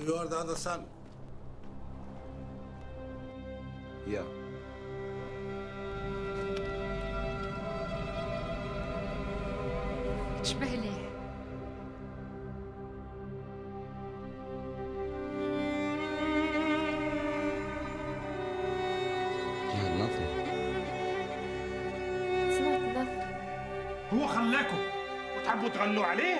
You are the other son. Yeah. تشبه لي Yeah, nothing. It's not nothing. هو خلاكم وتحبوا تغنوا عليه